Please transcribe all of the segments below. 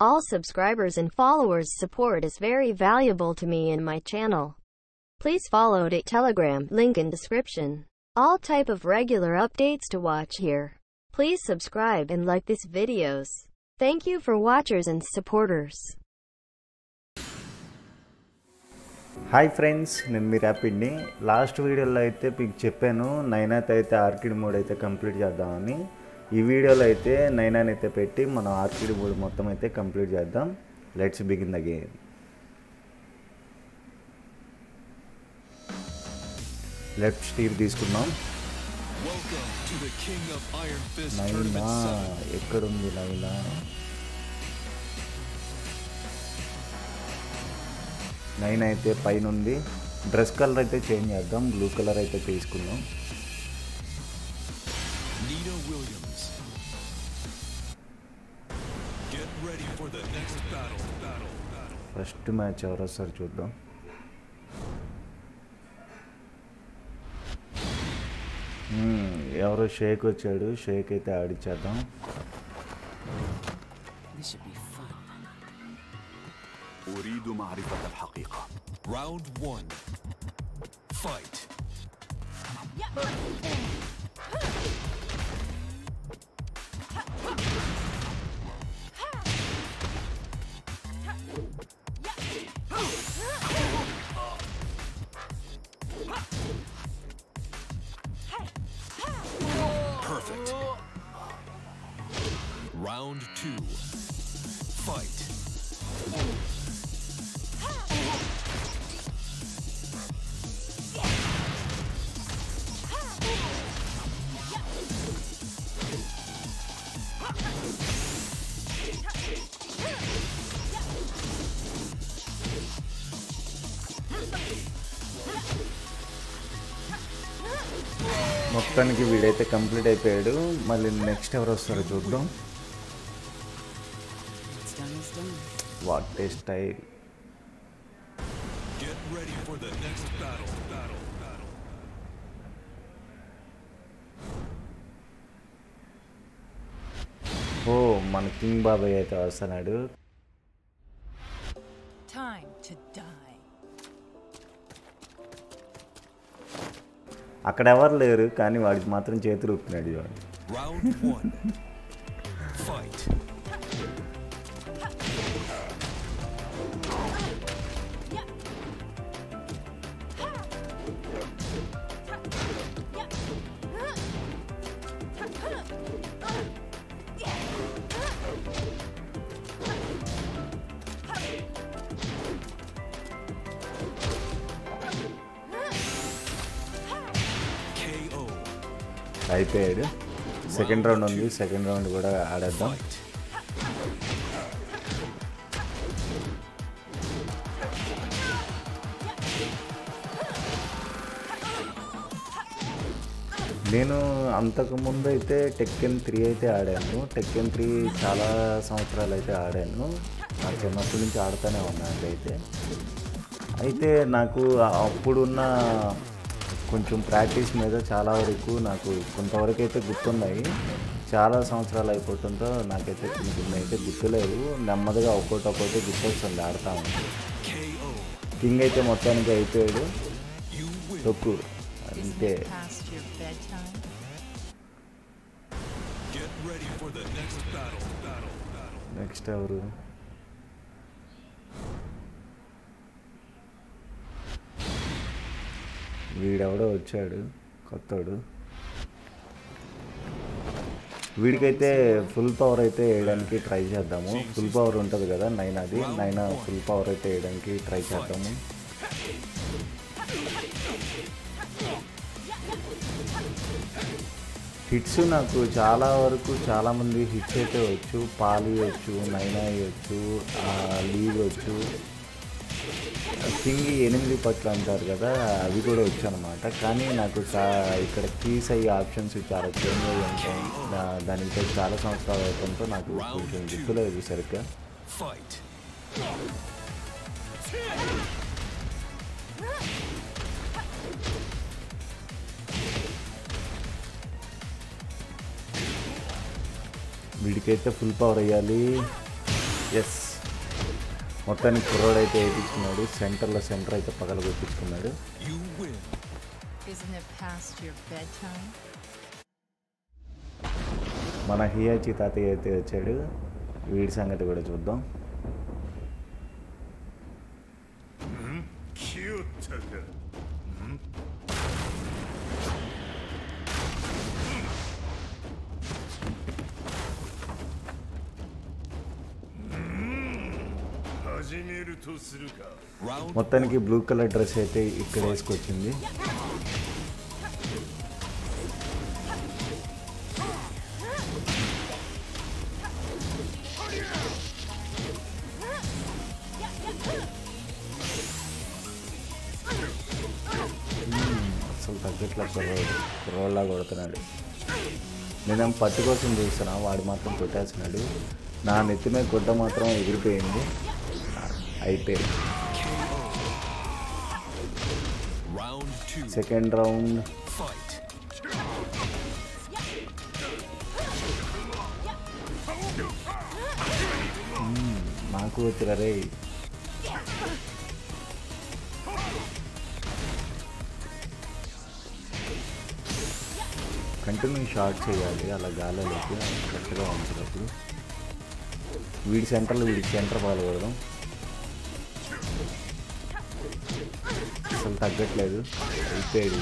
All subscribers and followers support is very valuable to me and my channel. Please follow the Telegram link in description. All type of regular updates to watch here. Please subscribe and like these videos. Thank you for watchers and supporters. Hi friends నేను మీ ర్యాపిడ్ని last వీడియోలో అయితే మీకు చెప్పాను నైనాత్ అయితే orchid mode అయితే complete చేద్దామని ఈ వీడియోలో అయితే నైనాన్ అయితే పెట్టి మనం ఆర్కిడ్ మోడ్ మొత్తం అయితే కంప్లీట్ చేద్దాం. Let's begin the game left stir తీసుకున్నాం నైనా Tournament 7. ఎక్కడుంది నైనా? నైన్ అయితే పైన ఉంది డ్రెస్ కలర్ అయితే చేంజ్ చేద్దాం. బ్లూ కలర్ అయితే తీసుకుందాం. Nina Williams. next battle. Battle. Battle. First match ఎవరు వస్తారు చూద్దాం మ్మ్, ఎవరో షేక్ వచ్చాడు షేక్ అయితే ఆడిచ్చేద్దాం This should be fun. أريد معرفة الحقيقة Round one. Fight. Two. Fight. మొత్తానికి వీడైతే కంప్లీట్ అయిపోయాడు మళ్ళీ నెక్స్ట్ ఎవరు వస్తారో చూద్దాం వాట్ ఇస్ గెట్ ఓ మన కింగ్ బాబాయ్ అయితే వస్తున్నాడు. అక్కడ ఎవరు లేరు కానీ వాడికి మాత్రం చేతులు ఉప్పినాడు చూడండి. అయిపోయాడు. సెకండ్ రౌండ్ ఉంది. సెకండ్ రౌండ్ కూడా ఆడేద్దాం. నేను అంతకుముందు అయితే టెక్కెన్ త్రీ అయితే ఆడాను. టెక్కెన్ త్రీ చాలా సంవత్సరాలు అయితే ఆడాను. నా చిన్నప్పటి నుంచి ఆడుతూనే ఉన్నాను అయితే. అయితే నాకు అప్పుడున్న కొంచెం ప్రాక్టీస్ మీద చాలా వరకు నాకు కొంతవరకు అయితే గుర్తున్నాయి. చాలా సంవత్సరాలు అయిపోతుందో నాకైతే కొన్ని కొన్ని అయితే గుర్తులేదు. నెమ్మదిగా ఒక్కోటి ఒక్కోటి గుర్తొస్తుంది ఆడతా KO. కింగ్ అయితే మొత్తానికి అయిపోయాడు. తొక్కు. అంతే. It past వీడెవడో వచ్చాడు కొత్తడు. వీడికైతే ఫుల్ పవర్ అయితే వేయడానికి ట్రై చేద్దాము. ఫుల్ పవర్ ఉంటుంది కదా నైన్ అది నైన్ ఫుల్ పవర్ అయితే వేయడానికి ట్రై చేద్దాము. హిట్స్ నాకు చాలా వరకు చాలామంది హిట్స్ అయితే వచ్చు. పాలి వచ్చు నైనా వచ్చు లీవ్ వచ్చు. కింగ్ ఎనిమిది పట్లు అంటారు కదా అవి కూడా వచ్చు అనమాట కానీ నాకు చా ఇక్కడ కీస్ అయ్యే ఆప్షన్స్ చాలా చేంజ్ అయ్యి ఉంటాయి. దా- దానికి చాలా సంవత్సరాలు అవుతుంటే నాకు కొంచెం గుర్తులేదు సరిగ్గా. వీడికైతే ఫుల్ పవర్ వేయాలి ఎస్ మొత్తానికి కుర్రోడు అయితే వేయించుకున్నాడు సెంటర్లో సెంటర్ అయితే పగల bedtime? మన హియాచి తాతయ్య అయితే వచ్చాడు. వీడి సంగతి కూడా చూద్దాం. Cute. మొత్తానికి బ్లూ కలర్ డ్రెస్ అయితే ఇక్కడ వేసుకొచ్చింది. అసలు తగ్గట్ల కుర్రోళ్ళగా కొడుతున్నాడు. నేను పట్టు కోసం చూస్తున్నా వాడు మాత్రం కొట్టేస్తున్నాడు. నా నెత్తి మీద గుడ్డ మాత్రం ఎగిరిపోయింది. అయిపోయింది. Two. Second round. నాకు వచ్చిరా రే? కంటిన్యూ షార్ట్ చేయాలి అలా గాలిలోకి కరెక్ట్గా ఉంచినప్పుడు వీడి సెంటర్లో వీడి సెంటర్ పాల్గొడదాం తగ్గట్లేదు అయిపోయాడు.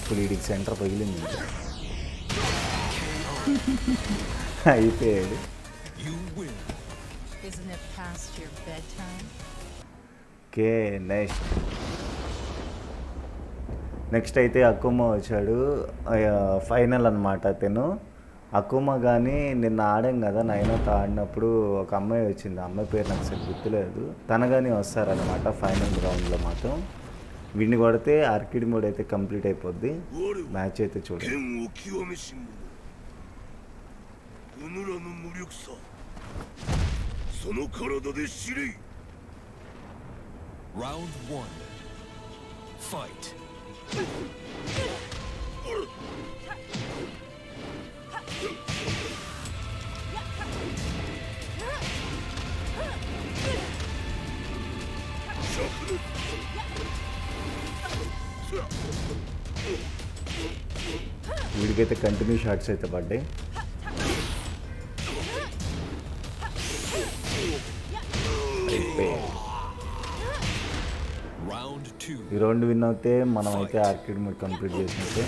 ఇప్పుడు వీడికి సెంటర్ పగిలింది. అయిపోయాడు? ఓకే నెక్స్ట్ నెక్స్ట్ అయితే అక్కుమ వచ్చాడు ఫైనల్ అనమాట అతను అకుమ కానీ నిన్న ఆడాం కదా నైనాతో ఆడినప్పుడు ఒక అమ్మాయి వచ్చింది. అమ్మాయి పేరు నాకు సరి గుర్తులేదు. తన కానీ వస్తారనమాట ఫైనల్ గ్రౌండ్లో మాత్రం. వీడిని కొడితే ఆర్కిడ్ మోడ్ అయితే కంప్లీట్ అయిపోద్ది. మ్యాచ్ అయితే చూడండి Round one. Fight. వీడికైతే కంటిన్యూ షాట్స్ అయితే పడ్డాయి. ఈ రౌండ్ విన్ అవుతే మనం అయితే ఆర్కిడ్ మోడ్ కంప్లీట్ చేసినట్టే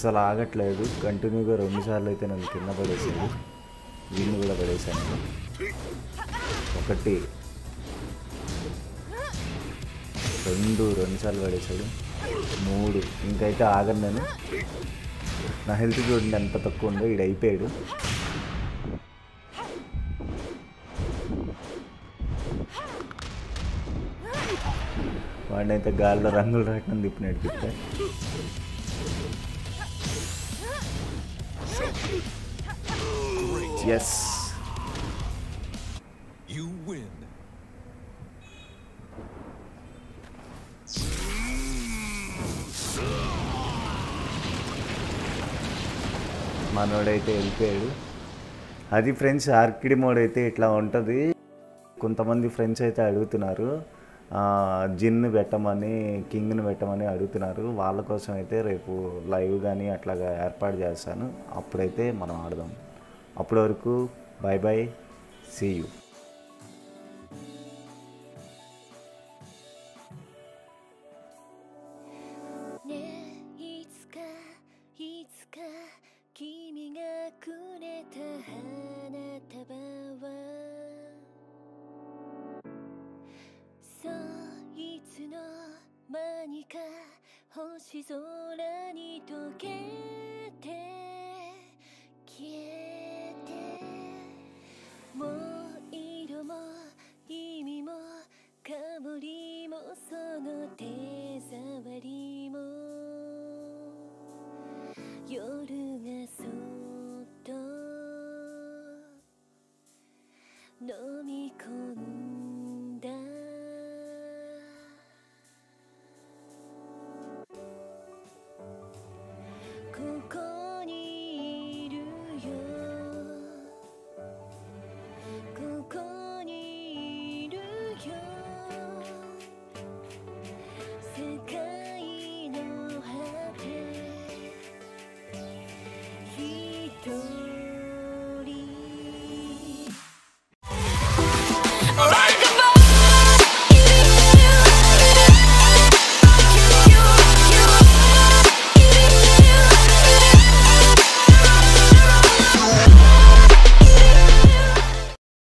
అస్సలు ఆగట్లేదు. కంటిన్యూగా రెండు సార్లు అయితే నన్ను కింద పడేసాను వీళ్ళు కూడా పడేసాను ఒకటి. రెండు రెండు సార్లు పడేశాడు. మూడు. ఇంకైతే ఆగను నేను. నా హెల్త్ చూడండి ఎంత తక్కువ ఉందో ఈడు అయిపోయాడు. వాడినైతే గాలిలో రంగులు రాయటం తిప్పి నడిపిస్తే ఎస్ You win. మనోడైతే వెళ్ళిపోయాడు. అది ఫ్రెండ్స్ ఆర్కిడ్ మోడ్ అయితే ఇట్లా ఉంటుంది. కొంతమంది ఫ్రెండ్స్ అయితే అడుగుతున్నారు. ఆ, జిన్ పెట్టమని కింగ్ని పెట్టమని అడుగుతున్నారు. వాళ్ళ కోసం అయితే రేపు లైవ్ కానీ అట్లాగా ఏర్పాటు చేస్తాను. అప్పుడైతే మనం ఆడదాం. అప్పటి వరకు బాయ్ బాయ్ సీ యూ「ねえいつかいつか君がくれた花束は」「そういつの間にか星空に溶け